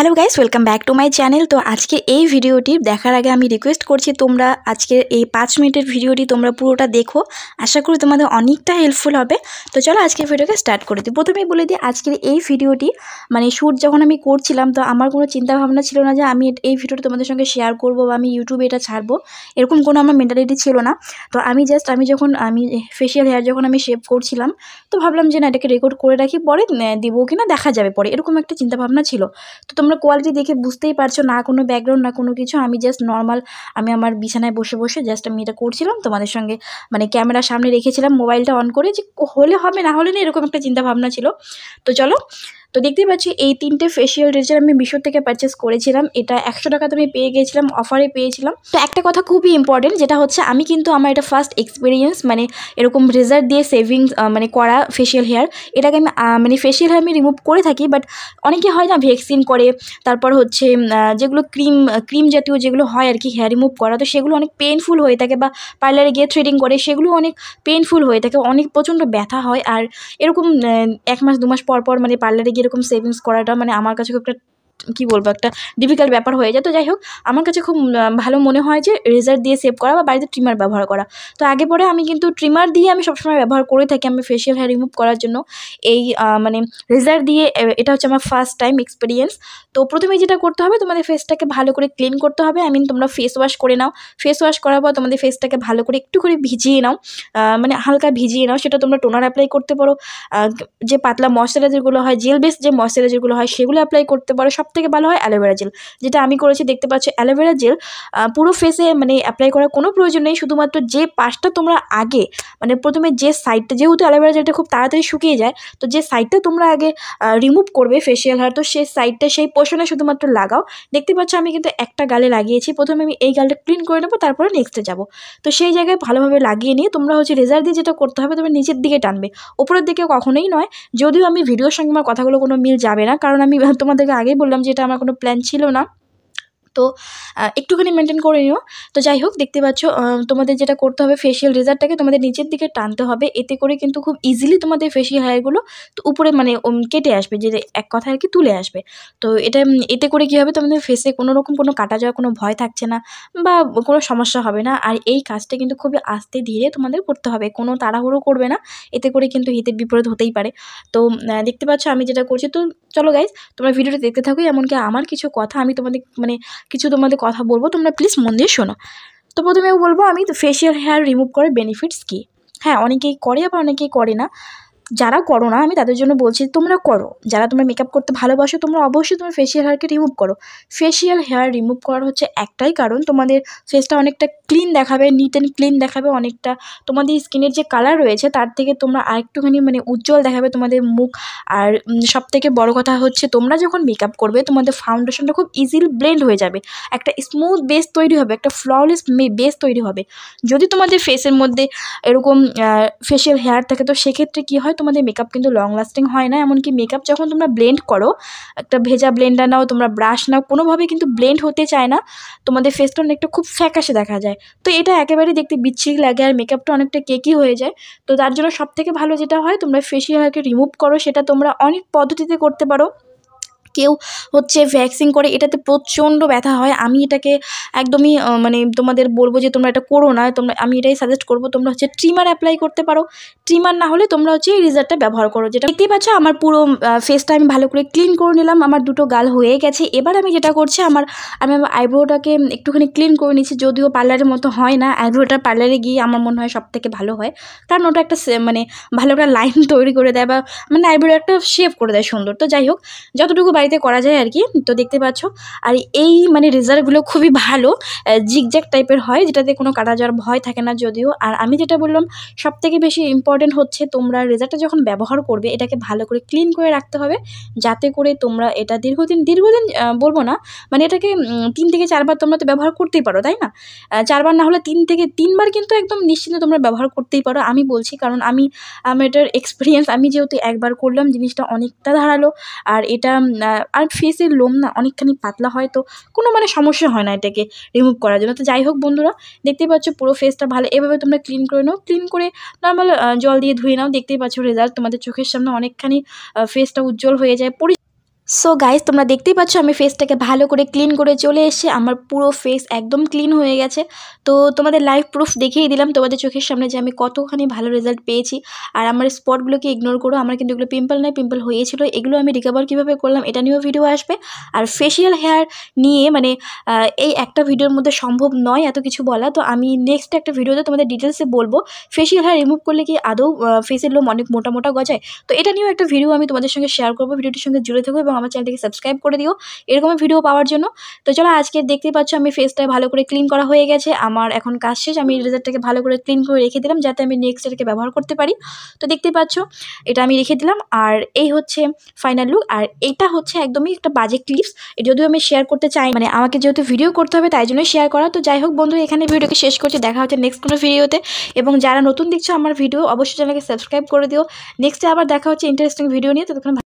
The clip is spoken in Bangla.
Hello guys welcome back to my channel তো আজকে এই ভিডিওটি দেখার আগে আমি রিকোয়েস্ট করছি তোমরা আজকে এই পাঁচ মিনিটের ভিডিওটি তোমরা পুরোটা দেখো। আশা করি তোমাদের অনেকটা হেল্পফুল হবে। তো চলো আজকের ভিডিওকে স্টার্ট করে দিই। প্রথমেই বলে দিই, আজকের এই ভিডিওটি মানে শ্যুট যখন আমি করছিলাম, তো আমার কোনো চিন্তা ভাবনা ছিল না যে আমি এই ভিডিওটা তোমাদের সঙ্গে শেয়ার করব বা আমি ইউটিউবে এটা ছাড়বো। এরকম কোনো আমার মেন্টালিটি ছিল না। তো আমি জাস্ট আমি যখন, আমি ফেশিয়াল হেয়ার যখন আমি শেভ করছিলাম, তো ভাবলাম যে না, এটাকে রেকর্ড করে রাখি, পরে দেবো কি না দেখা যাবে পরে। এরকম একটা চিন্তাভাবনা ছিল। তো কোয়ালিটি দেখে বুঝতেই পারছ, না কোনো ব্যাকগ্রাউন্ড না কোনো কিছু। আমি জাস্ট নর্মাল আমি আমার বিছানায় বসে বসে জাস্ট আমি এটা করছিলাম, তোমাদের সঙ্গে মানে ক্যামেরার সামনে রেখেছিলাম মোবাইলটা অন করে যে হলে হবে, না হলে না এরকম একটা চিন্তা ভাবনা ছিল। তো চলো তো দেখতেই পাচ্ছি এই তিনটে ফেশিয়াল রেজার আমি মিশো থেকে পারচেস করেছিলাম। এটা একশো টাকাতে আমি পেয়ে গিয়েছিলাম অফারে পেয়েছিলাম। তো একটা কথা খুবই ইম্পর্টেন্ট যেটা হচ্ছে আমি কিন্তু আমার এটা ফার্স্ট এক্সপিরিয়েন্স মানে এরকম রেজার দিয়ে সেভিংস মানে করা ফেশিয়াল হেয়ার এটাকে আমি মানে ফেশিয়াল হেয়ার আমি রিমুভ করে থাকি বাট অনেকে হয় না ভ্যাকসিন করে, তারপর হচ্ছে যেগুলো ক্রিম ক্রিম জাতীয় যেগুলো হয় আর কি হেয়ার রিমুভ করা, তো সেগুলো অনেক পেনফুল হয়ে থাকে বা পার্লারে গিয়ে থ্রেডিং করে সেগুলো অনেক পেনফুল হয়ে থাকে, অনেক প্রচণ্ড ব্যথা হয়। আর এরকম এক মাস, দু মাস পর পর মানে পার্লারে গিয়ে এরকম সেভিংস করাটা মানে আমার কাছে খুব একটা কী বলব, একটা ডিফিকাল্ট ব্যাপার হয়ে যায়। তো যাই হোক, আমার কাছে খুব ভালো মনে হয় যে রেজার দিয়ে সেভ করা বা বাড়িতে ট্রিমার ব্যবহার করা। তো আগে পরে আমি কিন্তু ট্রিমার দিয়ে আমি সবসময় ব্যবহার করে থাকি আমি ফেশিয়াল হেয়ার রিমুভ করার জন্য। এই মানে রেজার দিয়ে এটা হচ্ছে আমার ফার্স্ট টাইম এক্সপিরিয়েন্স তো প্রথমে যেটা করতে হবে, তোমাদের ফেসটাকে ভালো করে ক্লিন করতে হবে। আই মিন তোমরা ফেস ওয়াশ করে নাও। ফেস ওয়াশ করার পর তোমাদের ফেসটাকে ভালো করে একটু করে ভিজিয়ে নাও। মানে হালকা ভিজিয়ে নাও, সেটা তোমরা টোনার অ্যাপ্লাই করতে পারো। যে পাতলা ময়শ্চারাইজারগুলো হয় জেল বেস যে ময়শ্চারাইজারগুলো হয়, সেগুলো অ্যাপ্লাই করতে পারো। সব থেকে ভালো হয় অ্যালোভেরা জেল। যেটা আমি করেছি, দেখতে পাচ্ছ, অ্যালোভেরা জেল পুরো ফেসে মানে অ্যাপ্লাই করার কোনো প্রয়োজন নেই। শুধুমাত্র যে পাশটা তোমরা আগে মানে প্রথমে যে সাইডটা যেহেতু অ্যালোভেরা জেলটা খুব তাড়াতাড়ি শুকিয়ে যায়, তো যে সাইডটা তোমরা আগে রিমুভ করবে ফেশিয়াল হার তো সেই সাইডটা সেই পোষণে শুধুমাত্র লাগাও। দেখতে পাচ্ছ, আমি কিন্তু একটা গালে লাগিয়েছি। প্রথমে আমি এই গালটা ক্লিন করে নেব, তারপরে নেক্সটে যাব। তো সেই জায়গায় ভালোভাবে লাগিয়ে নিয়ে তোমরা হচ্ছে রেজার দিয়ে যেটা করতে হবে তোমরা নিচের দিকে টানবে। ওপরের দিকে কখনোই নয়। যদিও আমি ভিডিওর সঙ্গে আমার কথাগুলো কোনো মিল যাবে না, কারণ আমি তোমাদেরকে আগেই বললাম যে এটা আমার কোনো প্ল্যান ছিল না। তো একটুখানি মেনটেন করে নিও। তো যাই হোক, দেখতে পাচ্ছ তোমাদের যেটা করতে হবে ফেশিয়াল রেজারটাকে তোমাদের নিচের দিকে টানতে হবে। এতে করে কিন্তু খুব ইজিলি তোমাদের ফেশিয়াল হেয়ারগুলো তো উপরে মানে কেটে আসবে, যে এক কথা আর কি তুলে আসবে। তো এটা এতে করে কী হবে, তোমাদের ফেসে কোনো রকম কোনো কাটা যাওয়ার কোনো ভয় থাকছে না বা কোনো সমস্যা হবে না। আর এই কাজটা কিন্তু খুবই আস্তে ধীরে তোমাদের করতে হবে। কোনো তাড়াহুড়ো করবে না। এতে করে কিন্তু হিতের বিপরীত হতেই পারে। তো দেখতে পাচ্ছ, আমি যেটা করছি, তো চলো গাইজ তোমরা ভিডিওটা দেখতে থাকো। এমনকি আমার কিছু কথা আমি তোমাদের মানে কিছু তোমাদের কথা বলব, তোমরা প্লিজ মন দিয়ে শোনো। তো প্রথমে বলব আমি ফেশিয়াল হেয়ার রিমুভ করে বেনিফিটস কী? হ্যাঁ অনেকেই করে আবার অনেকেই করে না। যারা করো না, আমি তাদের জন্য বলছি তোমরা করো। যারা তোমরা মেকআপ করতে ভালোবাসো, তোমরা অবশ্যই তোমার ফেশিয়াল হেয়ারকে রিমুভ করো। ফেশিয়াল হেয়ার রিমুভ করার হচ্ছে একটাই কারণ, তোমাদের ফেসটা অনেকটা ক্লিন দেখাবে নিট অ্যান্ড ক্লিন দেখাবে অনেকটা। তোমাদের স্কিনের যে কালার রয়েছে, তার থেকে তোমরা আরেকটুখানি মানে উজ্জ্বল দেখাবে তোমাদের মুখ। আর সব থেকে বড়ো কথা হচ্ছে, তোমরা যখন মেকআপ করবে, তোমাদের ফাউন্ডেশনটা খুব ইজিলি ব্লেন্ড হয়ে যাবে। একটা স্মুথ বেস তৈরি হবে, একটা ফ্ললেস বেস তৈরি হবে। যদি তোমাদের ফেসের মধ্যে এরকম ফেশিয়াল হেয়ার থাকে, তো সেক্ষেত্রে কী হয় তোমাদের মেকআপ কিন্তু লং লাস্টিং হয় না, এমনকি মেকআপ যখন তোমরা ব্লেন্ড করো, একটা ভেজা ব্লেন্ডার নাও, তোমরা ব্রাশ নাও, কোনোভাবে কিন্তু ব্লেন্ড হতে চায় না, তোমাদের ফেসটা অনেকটা খুব ফ্যাকাশে দেখা যায়। তো এটা একেবারে দেখতে বিচ্ছিক লাগে আর মেকআপটা অনেকটা কেকি হয়ে যায়। তো তার জন্য সবথেকে ভালো যেটা হয়, তোমরা ফেসিয়ালকে রিমুভ করো, সেটা তোমরা অনেক পদ্ধতিতে করতে পারো। কেউ হচ্ছে ভ্যাকসিন করে, এটাতে প্রচণ্ড ব্যথা হয়। আমি এটাকে একদমই মানে তোমাদের বলব যে তোমরা এটা করো না, তোমরা, আমি এটাই সাজেস্ট করব, তোমরা হচ্ছে ট্রিমার অ্যাপ্লাই করতে পারো। ট্রিমার না হলে তোমরা হচ্ছে এই রেজাল্টটা ব্যবহার করো, যেটা দেখতেই পাচ্ছ আমার পুরো ফেসটা আমি ভালো করে ক্লিন করে নিলাম, আমার দুটো গাল হয়ে গেছে। এবার আমি যেটা করছি, আমার, আমি আমার আইব্রোটাকে একটুখানি ক্লিন করে নিচ্ছি, যদিও পার্লারের মতো হয় না আইব্রোটা পার্লারে গিয়ে আমার মনে হয় সব থেকে ভালো হয়, কারণ ওটা একটা মানে ভালো একটা লাইন তৈরি করে দেয় বা মানে আইব্রো একটা শেপ করে দেয় সুন্দর। তো যাই হোক, যতটুকু বাড়িতে করা যায় আর কি, তো দেখতে পাচ্ছ। আর এই মানে রেজাল্টগুলো খুবই ভালো জিগজ্যাক টাইপের হয়, যেটাতে কোনো কাটা যাওয়ার ভয় থাকে না যদিও। আর আমি যেটা বললাম সব থেকে বেশি ইম্পর্টেন্ট হচ্ছে তোমরা রেজাল্টটা যখন ব্যবহার করবে, এটাকে ভালো করে ক্লিন করে রাখতে হবে, যাতে করে তোমরা এটা দীর্ঘদিন দীর্ঘদিন বলব না মানে এটাকে তিন থেকে চারবার তোমরা তো ব্যবহার করতেই পারো, তাই না? চারবার না হলে তিন থেকে তিনবার কিন্তু একদম নিশ্চিন্তে তোমরা ব্যবহার করতেই পারো, আমি বলছি, কারণ আমি আমার এটার এক্সপিরিয়েন্স আমি যেহেতু একবার করলাম, জিনিসটা অনেকটা ধারালো। আর এটা আর ফেসের লোম না অনেকখানি পাতলা হয়, তো কোনো মানে সমস্যা হয় না এটাকে রিমুভ করার জন্য। তো যাই হোক বন্ধুরা, দেখতেই পাচ্ছ পুরো ফেসটা ভালো। এভাবে তোমরা ক্লিন করে নাও। ক্লিন করে নর্মাল জল দিয়ে ধুয়ে নাও। দেখতেই পাচ্ছ রেজাল্ট তোমাদের চোখের সামনে অনেকখানি ফেসটা উজ্জ্বল হয়ে যায়। পরি সো গাইজ তোমরা দেখতেই পাচ্ছ আমি ফেসটাকে ভালো করে ক্লিন করে চলে এসে আমার পুরো ফেস একদম ক্লিন হয়ে গেছে। তো তোমাদের লাইভ প্রুফ দেখিয়ে দিলাম তোমাদের চোখের সামনে যে আমি কতখানি ভালো রেজাল্ট পেয়েছি। আর আমার স্পটগুলোকে ইগনোর করো। আমার কিন্তু এগুলো পিম্পল নয় পিম্পল হয়েছিল। এগুলো আমি রিকভার কীভাবে করলাম এটা নিয়েও ভিডিও আসবে। আর ফেসিয়াল হেয়ার নিয়ে মানে এই একটা ভিডিওর মধ্যে সম্ভব নয় এত কিছু বলা। তো আমি নেক্সট একটা ভিডিওতে তোমাদের ডিটেলসে বলব। ফেসিয়াল হেয়ার রিমুভ করলে কি আদৌ ফেসের লোম অনেক মোটা মোটা গজায়? তো এটা নিয়েও একটা ভিডিও আমি তোমাদের সঙ্গে শেয়ার করব। ভিডিওটির সঙ্গে জুড়ে থাকব এবং আমার চ্যানেলটিকে সাবস্ক্রাইব করে দিও। এরকম ভিডিও পাওয়ার জন্য। তো চলো আজকে দেখতেই পাচ্ছ আমি ফেসটা ভালো করে ক্লিন করা হয়ে গেছে। আমার এখন কাজ শেষ। আমি রেজাল্টটাকে ভালো করে ক্লিন করে রেখে দিলাম যাতে আমি নেক্সট এটাকে ব্যবহার করতে পারি। তো দেখতেই পাচ্ছ, এটা আমি রেখে দিলাম। আর এই হচ্ছে ফাইনাল লুক আর এটা হচ্ছে একদমই একটা বাজে ক্লিপস এটা যদিও আমি শেয়ার করতে চাই মানে আমাকে যেহেতু ভিডিও করতে হবে, তাই জন্যই শেয়ার করা। তো যাই হোক বন্ধু এখানে ভিডিওকে শেষ করছি। দেখা হচ্ছে নেক্সট কোনো ভিডিওতে এবং যারা নতুন দেখছ আমার ভিডিও অবশ্যই চ্যানেলকে সাবস্ক্রাইব করে দিও। নেক্সটে আবার দেখা হচ্ছে ইন্টারেস্টিং ভিডিও নিয়ে। ততক্ষণ